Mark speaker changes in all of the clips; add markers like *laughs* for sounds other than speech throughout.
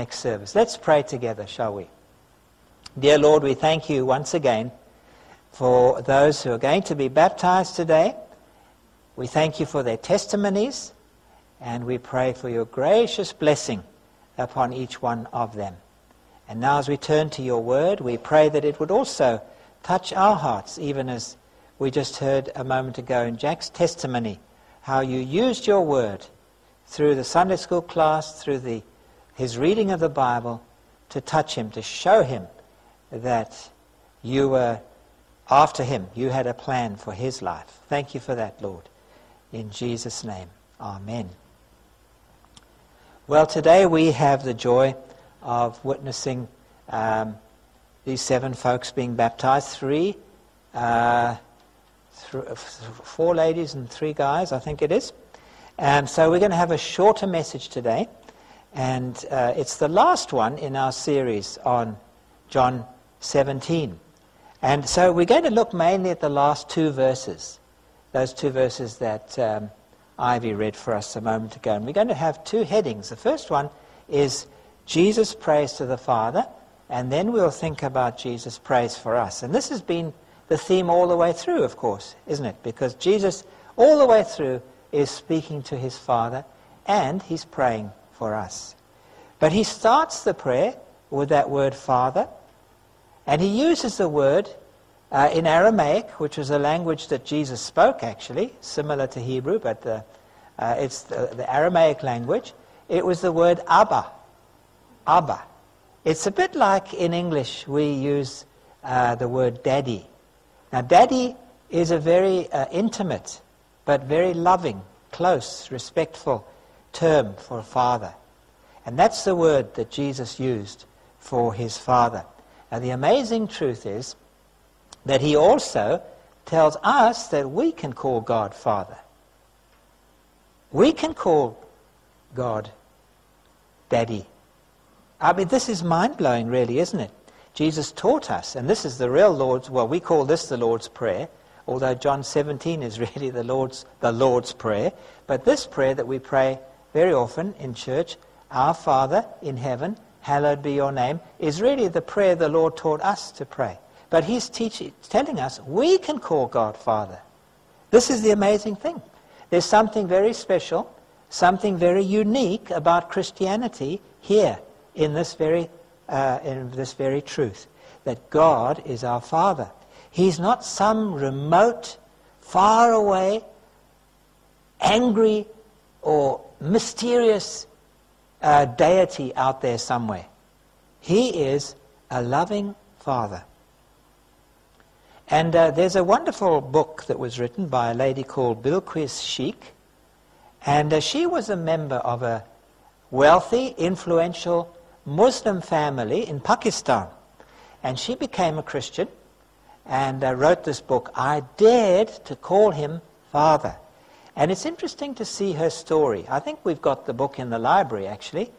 Speaker 1: next service. Let's pray together, shall we? Dear Lord, we thank you once again for those who are going to be baptized today. We thank you for their testimonies, and we pray for your gracious blessing upon each one of them. And now, as we turn to your word, we pray that it would also touch our hearts, even as we just heard a moment ago in Jack's testimony, how you used your word through the Sunday school class, through the, his reading of the Bible, to touch him, to show him that you were after him. You had a plan for his life. Thank you for that, Lord. In Jesus' name, Amen. Well, today we have the joy of witnessing um, these seven folks being baptized. Three, uh, th- four ladies and three guys, I think it is. And so we're going to have a shorter message today. And uh, it's the last one in our series on John 17. And so we're going to look mainly at the last two verses, those two verses that um, Ivy read for us a moment ago. And we're going to have two headings. The first one is Jesus prays to the Father, and then we'll think about Jesus prays for us. And this has been the theme all the way through, of course, isn't it? Because Jesus, all the way through, is speaking to his Father, and he's praying for us. But he starts the prayer with that word Father, and he uses the word uh, in Aramaic, which was a language that Jesus spoke, actually, similar to Hebrew, but the, uh, it's the, the Aramaic language. It was the word Abba. Abba. It's a bit like in English we use uh, the word daddy. Now, daddy is a very uh, intimate but very loving, close, respectful term for father. And that's the word that Jesus used for his father. Now, the amazing truth is that he also tells us that we can call God Father. We can call God Daddy. I mean, this is mind blowing, really, isn't it? Jesus taught us, and this is the real Lord's, well, we call this the Lord's Prayer, although John 17 is *laughs* really the Lord's, the Lord's Prayer. But this prayer that we pray very often in church, Our Father in heaven, hallowed be your name, is really the prayer the Lord taught us to pray. But he's teaching, telling us we can call God Father. This is the amazing thing. There's something very special, something very unique about Christianity here in this very, uh, in this very truth that God is our Father. He's not some remote, far away, angry, or mysterious uh, deity out there somewhere. He is a loving Father. And uh, there's a wonderful book that was written by a lady called Bilquis Sheikh. And uh, she was a member of a wealthy, influential Muslim family in Pakistan. And she became a Christian and uh, wrote this book, I Dared to Call Him Father. And it's interesting to see her story. I think we've got the book in the library, actually,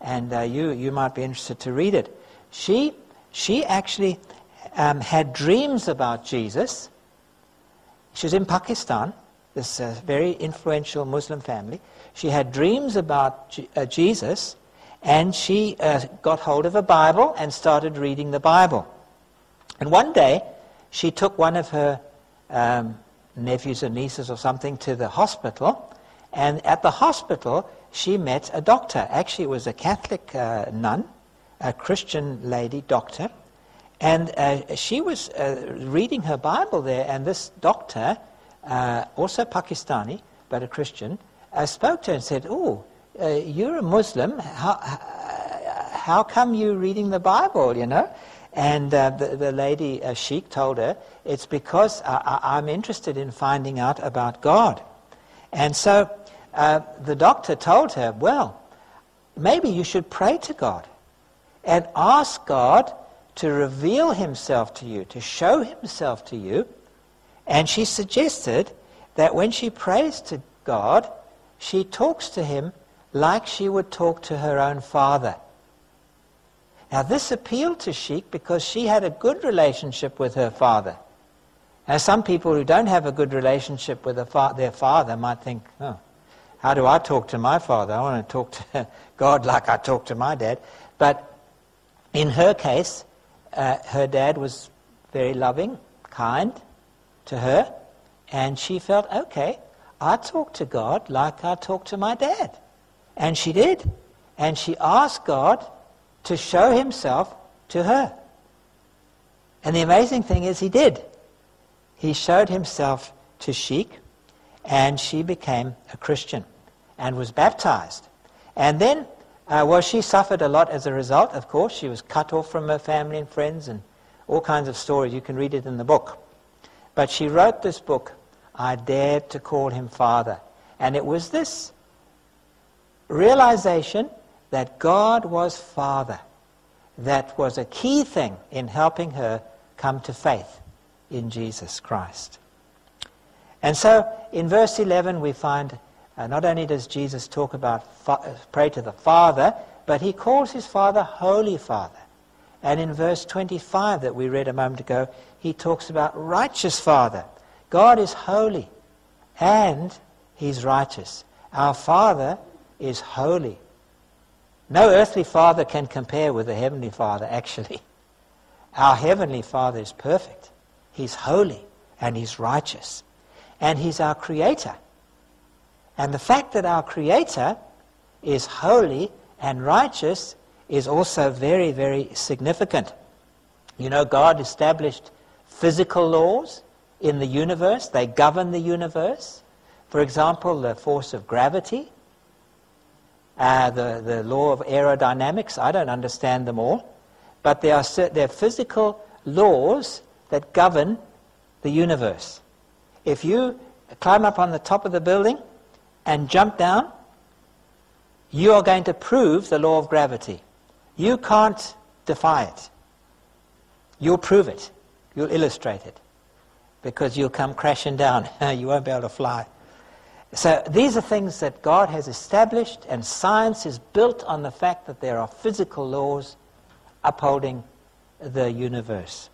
Speaker 1: and uh, you, you might be interested to read it. She, she actually um, had dreams about Jesus. She was in Pakistan, this uh, very influential Muslim family. She had dreams about G- uh, Jesus, and she uh, got hold of a Bible and started reading the Bible. And one day, she took one of her um, nephews and nieces or something to the hospital, and at the hospital, she met a doctor. Actually, it was a Catholic uh, nun, a Christian lady doctor, and uh, she was uh, reading her Bible there, and this doctor, uh, also Pakistani, but a Christian, uh, spoke to her and said, Oh, uh, you're a Muslim. How, how come you're reading the Bible, you know? And uh, the, the lady, uh, Sheikh, told her, it's because I, am interested in finding out about God. And so uh, the doctor told her, well, maybe you should pray to God and ask God to reveal himself to you, to show himself to you. And she suggested that when she prays to God, she talks to him like she would talk to her own father. Now, this appealed to Sheikh because she had a good relationship with her father. Now, some people who don't have a good relationship with fa- their father might think, oh, how do I talk to my father? I want to talk to *laughs* God like I talk to my dad. But in her case, uh, her dad was very loving, kind to her, and she felt, okay, I talk to God like I talk to my dad. And she did. And she asked God to show himself to her. And the amazing thing is, he did. He showed himself to Sheikh, and she became a Christian and was baptized. And then, uh, well, she suffered a lot as a result, of course. She was cut off from her family and friends, and all kinds of stories. You can read it in the book. But she wrote this book, I Dared to Call Him Father. And it was this realization that God was Father that was a key thing in helping her come to faith in Jesus Christ. And so in verse 11 we find uh, not only does Jesus talk about fa- pray to the Father, but he calls his Father Holy Father. And in verse 25 that we read a moment ago, he talks about righteous Father. God is holy and he's righteous. Our Father is holy. No earthly father can compare with the Heavenly Father, actually. Our Heavenly Father is perfect. He's holy and He's righteous. And He's our Creator. And the fact that our Creator is holy and righteous is also very, very significant. You know, God established physical laws in the universe, they govern the universe. For example, the force of gravity, uh, the, the law of aerodynamics. I don't understand them all. But there are, there are physical laws that govern the universe. If you climb up on the top of the building and jump down, you are going to prove the law of gravity. You can't defy it. You'll prove it. You'll illustrate it. Because you'll come crashing down. *laughs* you won't be able to fly. So these are things that God has established, and science is built on the fact that there are physical laws upholding the universe.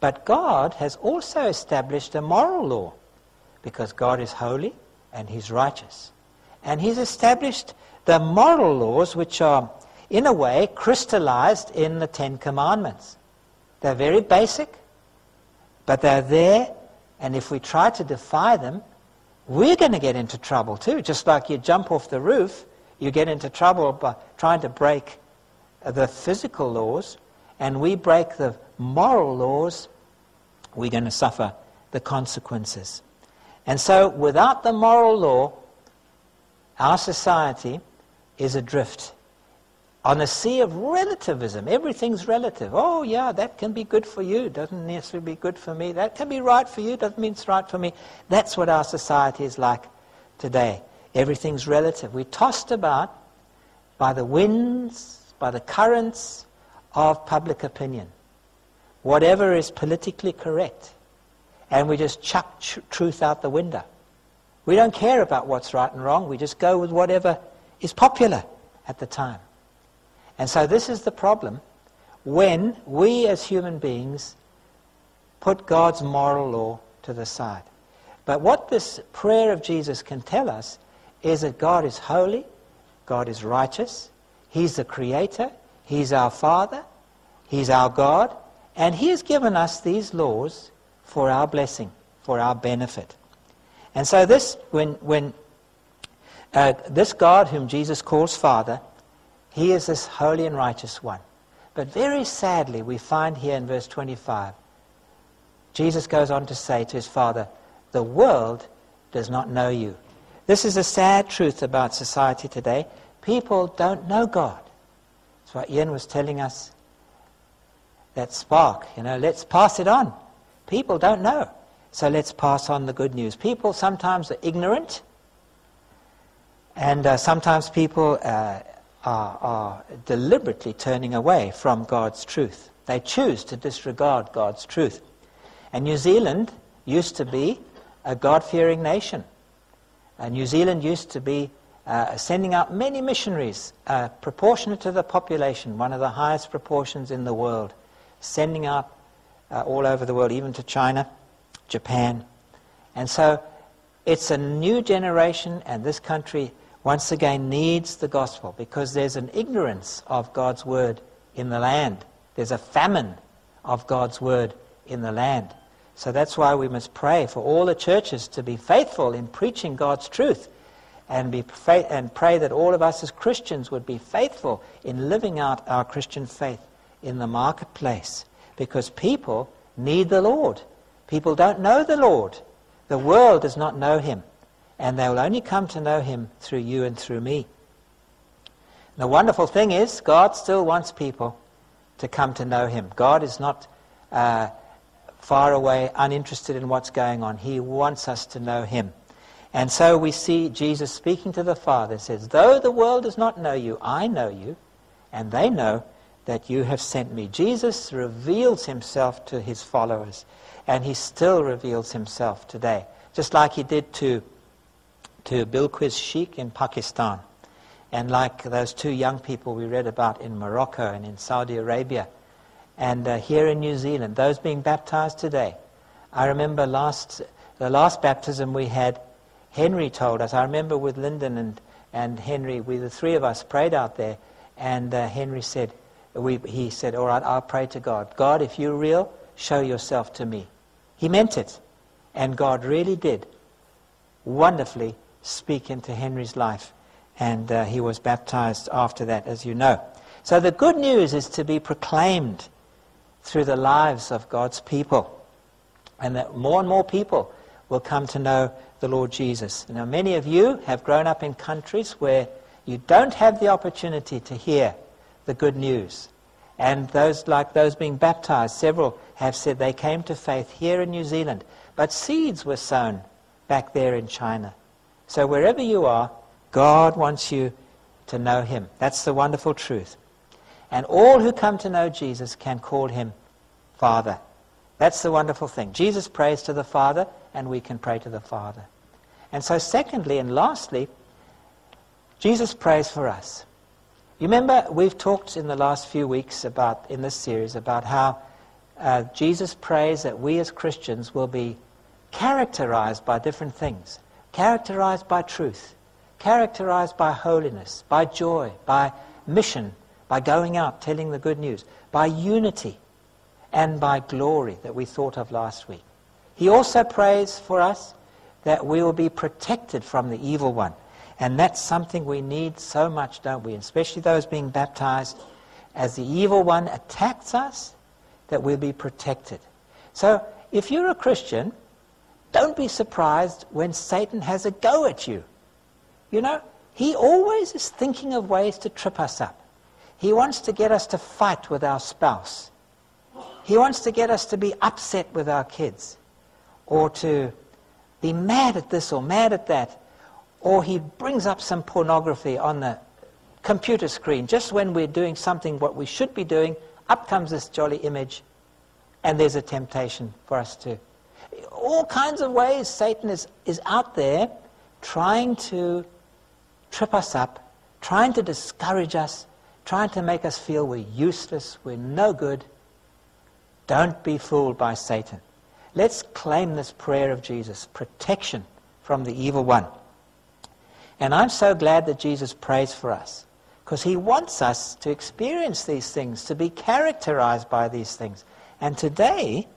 Speaker 1: But God has also established a moral law, because God is holy and He's righteous. And He's established the moral laws which are, in a way, crystallized in the Ten Commandments. They're very basic, but they're there, and if we try to defy them, we're going to get into trouble too. Just like you jump off the roof, you get into trouble by trying to break the physical laws, and we break the moral laws, we're going to suffer the consequences. And so, without the moral law, our society is adrift on a sea of relativism. Everything's relative. Oh, yeah, that can be good for you. Doesn't necessarily be good for me. That can be right for you. Doesn't mean it's right for me. That's what our society is like today. Everything's relative. We're tossed about by the winds, by the currents of public opinion. Whatever is politically correct. And we just chuck tr- truth out the window. We don't care about what's right and wrong. We just go with whatever is popular at the time. And so this is the problem when we as human beings put God's moral law to the side. But what this prayer of Jesus can tell us is that God is holy, God is righteous, He's the Creator, He's our Father, He's our God, and He has given us these laws for our blessing, for our benefit. And so this, when, when uh, this God whom Jesus calls Father, he is this holy and righteous one. But very sadly, we find here in verse 25, Jesus goes on to say to his Father, The world does not know you. This is a sad truth about society today. People don't know God. That's what Ian was telling us. That spark, you know, let's pass it on. People don't know. So let's pass on the good news. People sometimes are ignorant, and uh, sometimes people uh, are, are deliberately turning away from God's truth. They choose to disregard God's truth. And New Zealand used to be a God fearing nation. Uh, New Zealand used to be uh, sending out many missionaries, uh, proportionate to the population, one of the highest proportions in the world, sending out uh, all over the world, even to China, Japan. And so it's a new generation, and this country once again needs the gospel because there's an ignorance of God's word in the land. There's a famine of God's word in the land. So that's why we must pray for all the churches to be faithful in preaching God's truth and, be and pray that all of us as Christians would be faithful in living out our Christian faith in the marketplace because people need the Lord. People don't know the Lord. The world does not know him, and they will only come to know him through you and through me. The wonderful thing is, God still wants people to come to know him. God is not uh, far away, uninterested in what's going on. He wants us to know him. And so we see Jesus speaking to the Father, says, Though the world does not know you, I know you, and they know that you have sent me. Jesus reveals himself to his followers, and he still reveals himself today, just like he did to, to Bilquis Sheikh in Pakistan, and like those two young people we read about in Morocco and in Saudi Arabia, and uh, here in New Zealand, those being baptized today. I remember last, the last baptism we had, Henry told us, I remember with Lyndon and, and Henry, we, the three of us, prayed out there, and uh, Henry said, we, he said, All right, I'll pray to God. God, if you're real, show yourself to me. He meant it. And God really did wonderfully speak into Henry's life. And uh, he was baptized after that, as you know. So the good news is to be proclaimed through the lives of God's people. And that more and more people will come to know the Lord Jesus. Now, many of you have grown up in countries where you don't have the opportunity to hear the good news. And those, like those being baptized, several have said they came to faith here in New Zealand. But seeds were sown back there in China. So wherever you are, God wants you to know Him. That's the wonderful truth. And all who come to know Jesus can call Him Father. That's the wonderful thing. Jesus prays to the Father, and we can pray to the Father. And so, secondly and lastly, Jesus prays for us. You remember we've talked in the last few weeks about, in this series, about how uh, Jesus prays that we as Christians will be characterized by different things. Characterized by truth, characterized by holiness, by joy, by mission, by going out telling the good news, by unity, and by glory that we thought of last week. He also prays for us that we will be protected from the evil one. And that's something we need so much, don't we? Especially those being baptized. As the evil one attacks us, that we'll be protected. So if you're a Christian, don't be surprised when Satan has a go at you. You know, he always is thinking of ways to trip us up. He wants to get us to fight with our spouse. He wants to get us to be upset with our kids or to be mad at this or mad at that or he brings up some pornography on the computer screen just when we're doing something what we should be doing up comes this jolly image and there's a temptation for us to all kinds of ways satan is, is out there trying to trip us up trying to discourage us trying to make us feel we're useless we're no good. Don't be fooled by satan. Let's claim this prayer of jesus protection from the evil one. And I'm so glad that Jesus prays for us because he wants us to experience these things, to be characterized by these things. And today,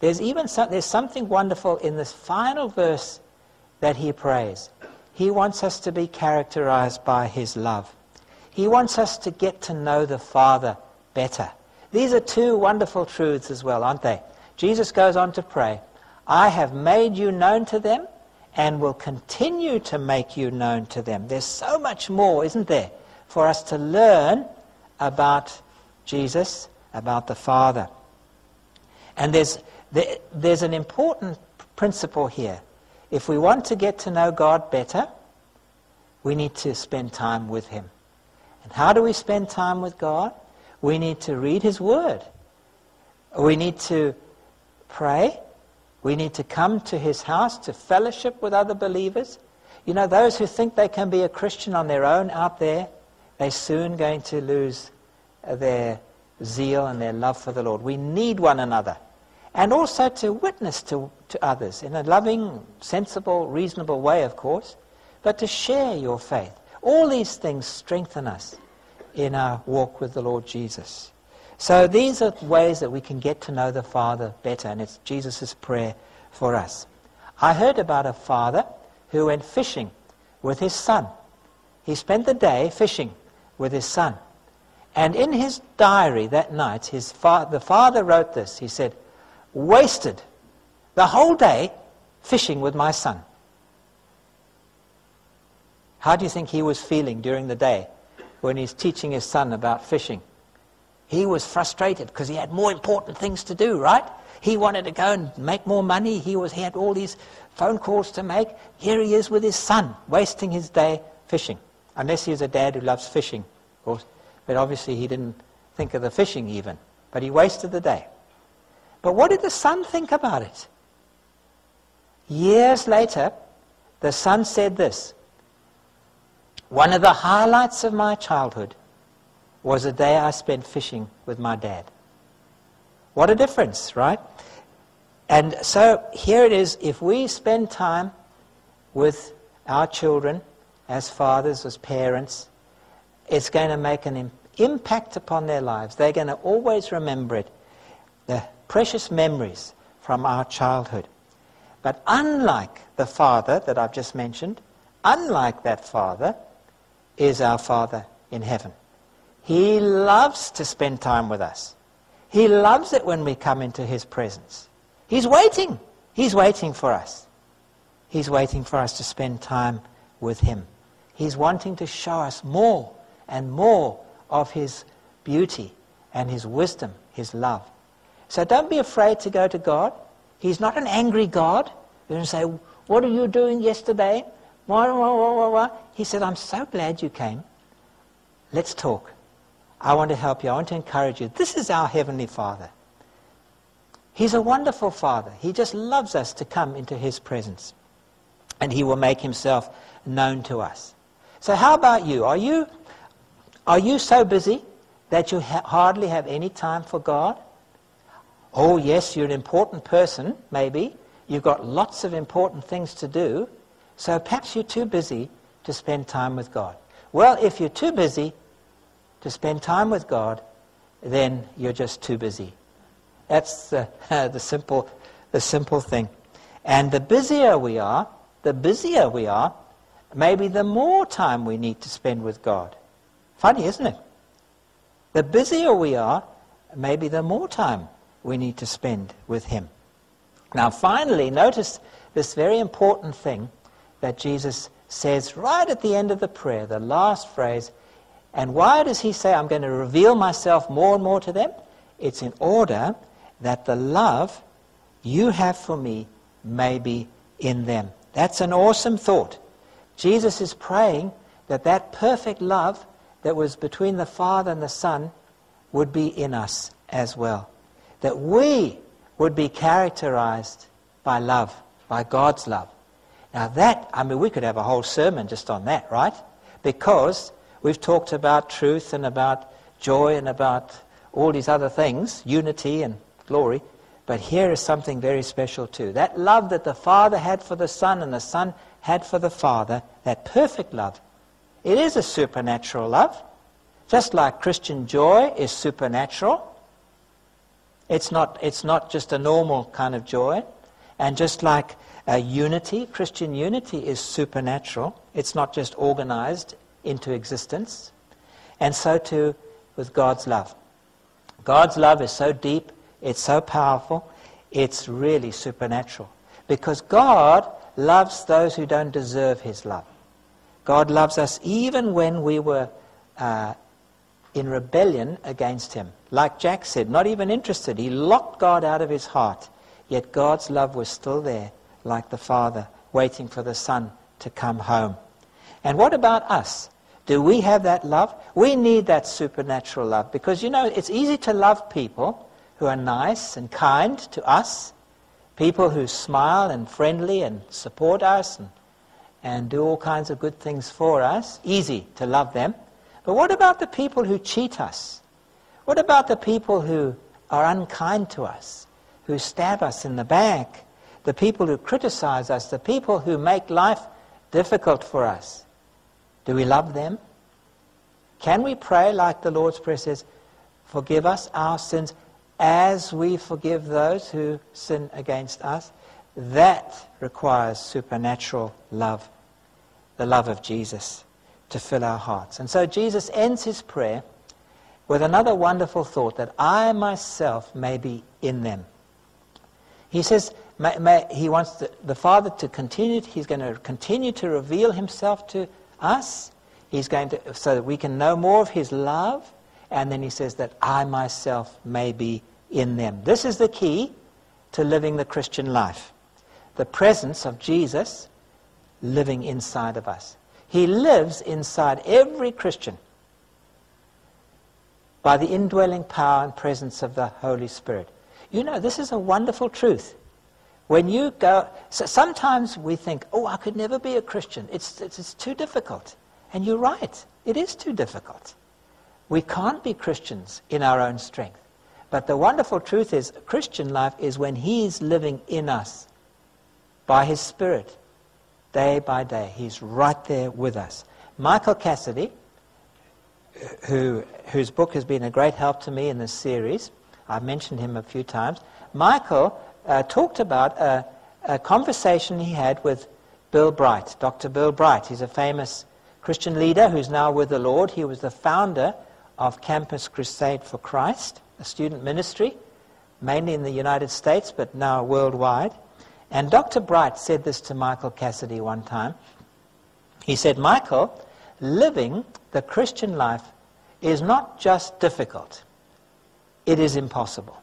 Speaker 1: there's even there's something wonderful in this final verse that he prays. He wants us to be characterized by his love. He wants us to get to know the Father better. These are two wonderful truths as well, aren't they? Jesus goes on to pray, I have made you known to them and will continue to make you known to them. There's so much more, isn't there, for us to learn about Jesus, about the Father. And there's, there, there's an important principle here. If we want to get to know God better, we need to spend time with Him. And how do we spend time with God? We need to read His Word. We need to pray we need to come to his house to fellowship with other believers. You know, those who think they can be a Christian on their own out there, they're soon going to lose their zeal and their love for the Lord. We need one another. And also to witness to, to others in a loving, sensible, reasonable way, of course, but to share your faith. All these things strengthen us in our walk with the Lord Jesus. So these are ways that we can get to know the Father better, and it's Jesus' prayer for us. I heard about a father who went fishing with his son. He spent the day fishing with his son. And in his diary that night, his fa- the father wrote this. He said, Wasted the whole day fishing with my son. How do you think he was feeling during the day when he's teaching his son about fishing? He was frustrated because he had more important things to do, right? He wanted to go and make more money. He, was, he had all these phone calls to make. Here he is with his son, wasting his day fishing. Unless he's a dad who loves fishing. But obviously he didn't think of the fishing even. But he wasted the day. But what did the son think about it? Years later, the son said this One of the highlights of my childhood was a day I spent fishing with my dad. What a difference, right? And so here it is if we spend time with our children as fathers, as parents, it's going to make an impact upon their lives. They're going to always remember it, the precious memories from our childhood. But unlike the Father that I've just mentioned, unlike that Father is our Father in heaven. He loves to spend time with us. He loves it when we come into His presence. He's waiting. He's waiting for us. He's waiting for us to spend time with Him. He's wanting to show us more and more of His beauty and His wisdom, His love. So don't be afraid to go to God. He's not an angry God. You don't say, What are you doing yesterday? He said, I'm so glad you came. Let's talk. I want to help you. I want to encourage you. This is our Heavenly Father. He's a wonderful Father. He just loves us to come into His presence. And He will make Himself known to us. So how about you? Are you, are you so busy that you ha- hardly have any time for God? Oh, yes, you're an important person, maybe. You've got lots of important things to do. So perhaps you're too busy to spend time with God. Well, if you're too busy, to spend time with God, then you're just too busy. That's the, uh, *laughs* the, simple, the simple thing. And the busier we are, the busier we are, maybe the more time we need to spend with God. Funny, isn't it? The busier we are, maybe the more time we need to spend with Him. Now, finally, notice this very important thing that Jesus says right at the end of the prayer, the last phrase, and why does he say, I'm going to reveal myself more and more to them? It's in order that the love you have for me may be in them. That's an awesome thought. Jesus is praying that that perfect love that was between the Father and the Son would be in us as well. That we would be characterized by love, by God's love. Now that, I mean, we could have a whole sermon just on that, right? Because We've talked about truth and about joy and about all these other things, unity and glory. But here is something very special too. That love that the Father had for the Son and the Son had for the Father, that perfect love, it is a supernatural love. Just like Christian joy is supernatural. It's not, it's not just a normal kind of joy. And just like uh, unity, Christian unity is supernatural. It's not just organized into existence. And so too with God's love. God's love is so deep, it's so powerful, it's really supernatural. Because God loves those who don't deserve his love. God loves us even when we were uh, in rebellion against him. Like Jack said, not even interested. He locked God out of his heart. Yet God's love was still there, like the Father, waiting for the Son to come home. And what about us? Do we have that love? We need that supernatural love because, you know, it's easy to love people who are nice and kind to us, people who smile and friendly and support us and, and do all kinds of good things for us. Easy to love them. But what about the people who cheat us? What about the people who are unkind to us, who stab us in the back, the people who criticize us, the people who make life difficult for us? Do we love them? Can we pray like the Lord's Prayer says, Forgive us our sins as we forgive those who sin against us? That requires supernatural love, the love of Jesus, to fill our hearts. And so Jesus ends his prayer with another wonderful thought that I myself may be in them. He says may, may, he wants the, the Father to continue, he's going to continue to reveal himself to us. He's going to, so that we can know more of his love. And then he says that I myself may be in them. This is the key to living the Christian life. The presence of Jesus living inside of us. He lives inside every Christian by the indwelling power and presence of the Holy Spirit. You know, this is a wonderful truth. When you go, so sometimes we think, oh, I could never be a Christian. It's, it's, it's too difficult. And you're right, it is too difficult. We can't be Christians in our own strength. But the wonderful truth is, Christian life is when He's living in us by His Spirit, day by day. He's right there with us. Michael Cassidy, who, whose book has been a great help to me in this series, I've mentioned him a few times. Michael uh, talked about a, a, conversation he had with Bill Bright, Dr. Bill Bright. He's a famous Christian leader who's now with the Lord. He was the founder of Campus Crusade for Christ, a student ministry, mainly in the United States, but now worldwide. And Dr. Bright said this to Michael Cassidy one time. He said, Michael, living the Christian life is not just difficult, it is impossible.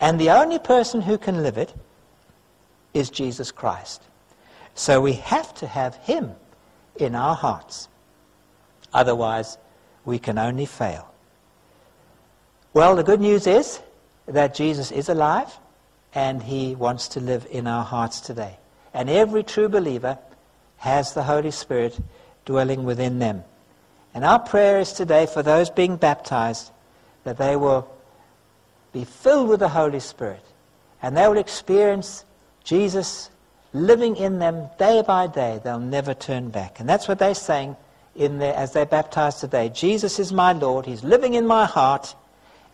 Speaker 1: And the only person who can live it is Jesus Christ. So we have to have Him in our hearts. Otherwise, we can only fail. Well, the good news is that Jesus is alive and He wants to live in our hearts today. And every true believer has the Holy Spirit dwelling within them. And our prayer is today for those being baptized that they will be filled with the Holy Spirit and they will experience Jesus living in them day by day. They'll never turn back. And that's what they're saying in there as they baptize today. Jesus is my Lord. He's living in my heart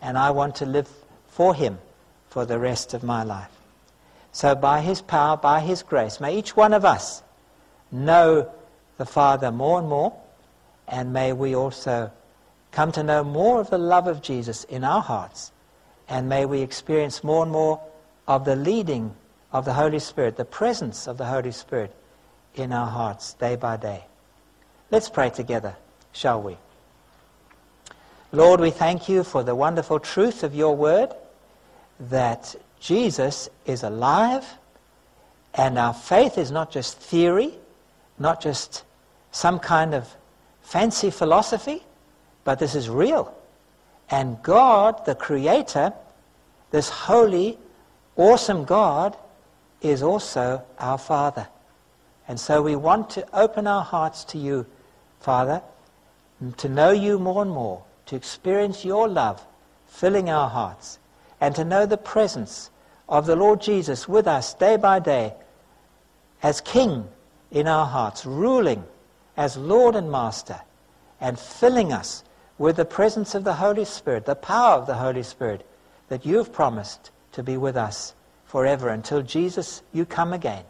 Speaker 1: and I want to live for him for the rest of my life. So by his power, by his grace, may each one of us know the Father more and more, and may we also come to know more of the love of Jesus in our hearts, and may we experience more and more of the leading of the Holy Spirit, the presence of the Holy Spirit in our hearts day by day. Let's pray together, shall we? Lord, we thank you for the wonderful truth of your word that Jesus is alive and our faith is not just theory, not just some kind of fancy philosophy, but this is real. And God, the Creator, this holy, awesome God, is also our Father. And so we want to open our hearts to you, Father, to know you more and more, to experience your love filling our hearts, and to know the presence of the Lord Jesus with us day by day as King in our hearts, ruling as Lord and Master, and filling us with the presence of the Holy Spirit, the power of the Holy Spirit that you've promised to be with us forever until Jesus, you come again.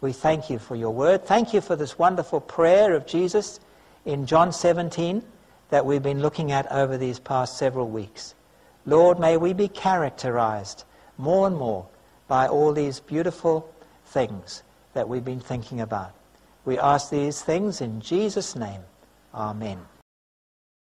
Speaker 1: We thank you for your word. Thank you for this wonderful prayer of Jesus in John 17 that we've been looking at over these past several weeks. Lord, may we be characterized more and more by all these beautiful things that we've been thinking about. We ask these things in Jesus' name. Amen.